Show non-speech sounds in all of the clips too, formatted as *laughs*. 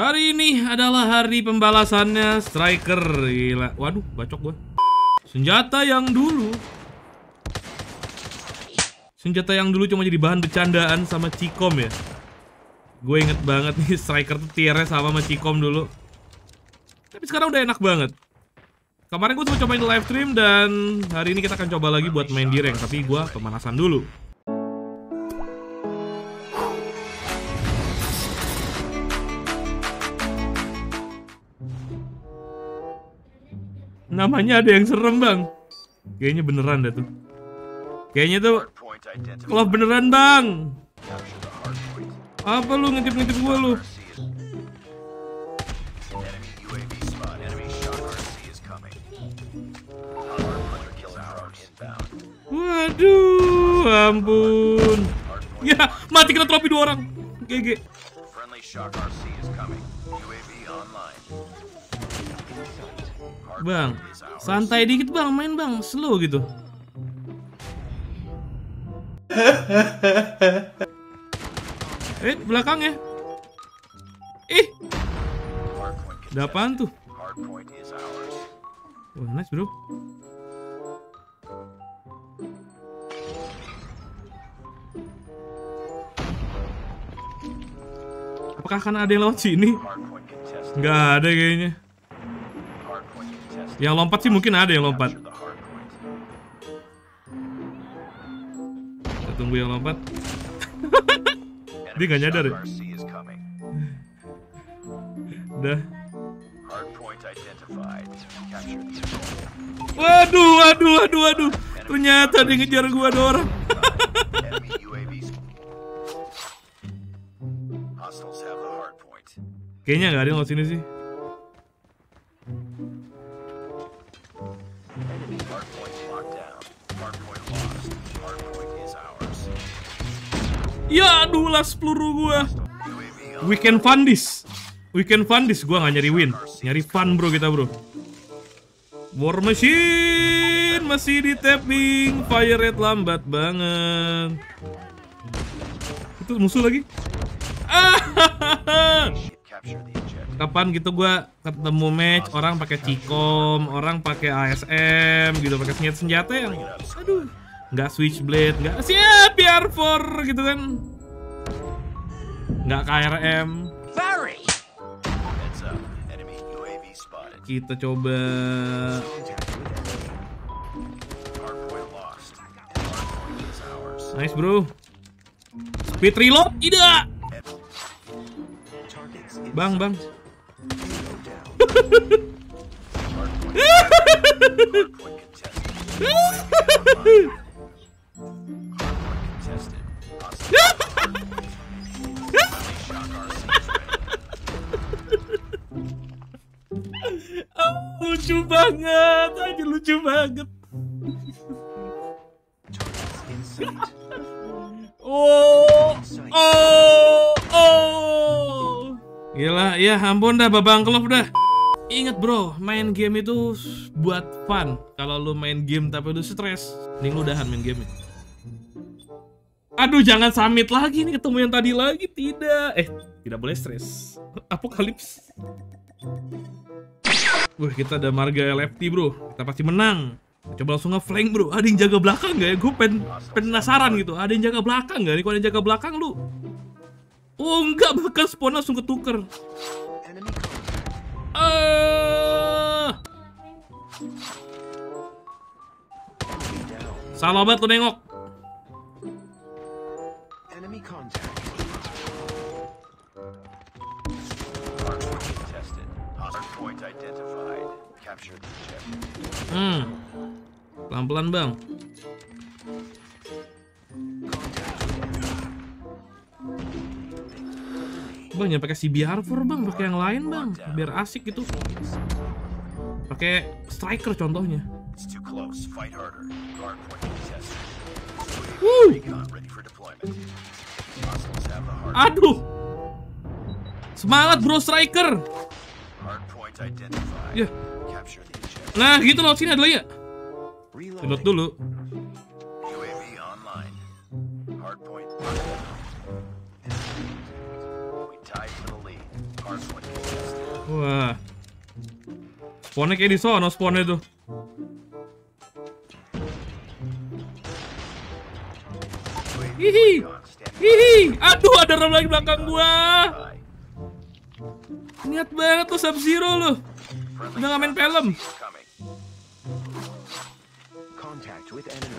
Hari ini adalah hari pembalasannya striker. Gila. Waduh bacok gua. Senjata yang dulu. Senjata yang dulu cuma jadi bahan bercandaan sama Cikom ya. Gue inget banget nih striker tuh tiernya sama sama Cikom dulu. Tapi sekarang udah enak banget. Kemarin gue cuma cobain live stream dan hari ini kita akan coba lagi buat main di rank Tapi gue pemanasan dulu Namanya ada yang serem bang. Kayaknya beneran dah tuh. Kayaknya tuh Kalau beneran bang. Apa lu ngintip-ngintip gua lu? Waduh Ampun. Ya mati kena trofi dua orang. GG Bang, santai dikit bang, main bang, slow gitu. *laughs* eh, belakang ya. Ih. Ada apaan tuh? Wah, nice bro. Apakah akan ada yang lewat sini? Nggak ada kayaknya. Yang lompat sih mungkin ada yang lompat. Kita tunggu yang lompat. *laughs* Dia nggak nyadar ya? Udah. Waduh, waduh, waduh, waduh. Ternyata dia ngejar gua ada orang. *laughs* Kayaknya nggak ada yang lewat sini sih. Ya aduh las peluru gua. We can fund this. We can fund this. Gua nggak nyari win, nyari fun bro kita bro. War Machine masih di tapping, fire rate lambat banget. Itu musuh lagi. *laughs* Kapan gitu gua ketemu match orang pakai Cikom, orang pakai ASM gitu, pakai senjata-senjata yang aduh nggak switchblade nggak siap PR4 gitu kan. Nggak KRM kita coba. Nice bro. Speed reload? Tidak! Bang bang *laughs* lucu banget, aja lucu banget. *laughs* oh, oh, oh. Gila, ya ampun dah babang klub dah. Ingat bro, main game itu buat fun. Kalau lu main game tapi lu stres, mending lu udahan main game. Aduh, jangan summit lagi nih ketemu yang tadi lagi. Tidak. Eh, tidak boleh stres. Apokalips. Wah, kita ada marga LFT, bro. Kita pasti menang. Coba langsung nge-flank, bro. Ada yang jaga belakang nggak ya? Gue pen penasaran gitu. Ada yang jaga belakang nggak nih? Kalau ada yang jaga belakang, lu. Oh, enggak. Bahkan spawn langsung ketuker. Uh... Salah banget lu nengok. Hmm. Pelan-pelan, Bang. Bang, jangan pakai CBR4, Bang. Pakai yang lain, Bang. Biar asik gitu. Pakai striker contohnya. Aduh. Semangat, Bro Striker. Ya. Nah, gitu loh sini adalah ya. Reload dulu. Wah. Spawnnya kayak di sono spawnnya tuh. Hihi. Hihi. Aduh, ada orang lagi belakang gua. Niat banget tuh Sub Zero lu. Udah gak main film. With enemy.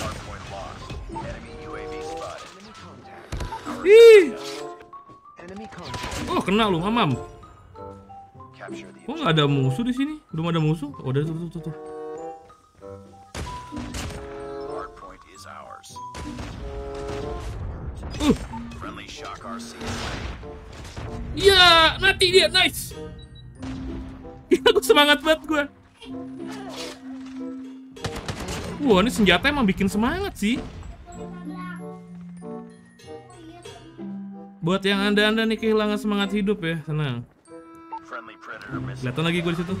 Hardpoint lost. Enemy UAV spotted. Enemy contact. Ih. Enemy contact. Oh, kena lu, mamam. Kok nggak ada musuh di sini? Belum ada musuh? Oh, udah tuh tuh tuh. tuh. hardpoint is ours. Uh, RC. iya, mati dia, nice. *laughs* Gue semangat banget gue. Wah, ini senjata emang bikin semangat sih. Buat yang anda-anda nih kehilangan semangat hidup ya, senang. Kelihatan lagi gue di situ.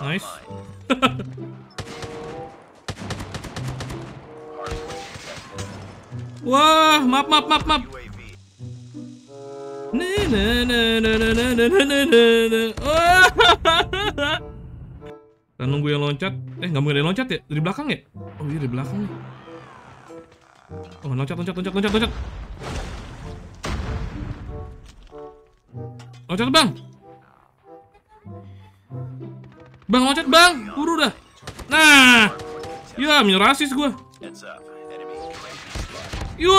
Nice. *laughs* Wah, map map map map. *laughs* Kita nunggu yang loncat. Eh, nggak mungkin ada yang loncat ya? Dari belakang ya? Oh iya, dari belakang nih. Oh, loncat, loncat, loncat, loncat, loncat. Loncat, bang. Bang, loncat, bang. Buru dah. Nah. Ya, rasis gua. Enemy UAV spotted. Yo.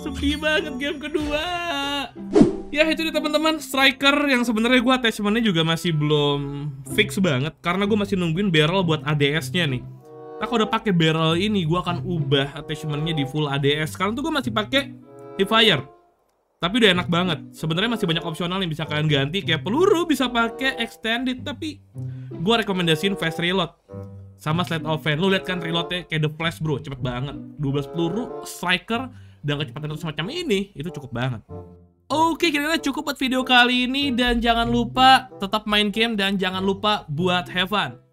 Sepi banget game kedua. Ya itu dia teman-teman striker yang sebenarnya gue attachmentnya juga masih belum fix banget karena gue masih nungguin barrel buat ADS-nya nih. Nah kalau udah pakai barrel ini gue akan ubah attachmentnya di full ADS. Sekarang tuh gue masih pakai hipfire. Tapi udah enak banget. Sebenarnya masih banyak opsional yang bisa kalian ganti kayak peluru bisa pakai extended tapi gue rekomendasiin fast reload sama slide of hand. Lu lihat kan reloadnya kayak the flash bro, cepet banget. 12 peluru, striker, dan kecepatan semacam ini, itu cukup banget. Oke, kira-kira cukup buat video kali ini dan jangan lupa tetap main game dan jangan lupa buat have fun.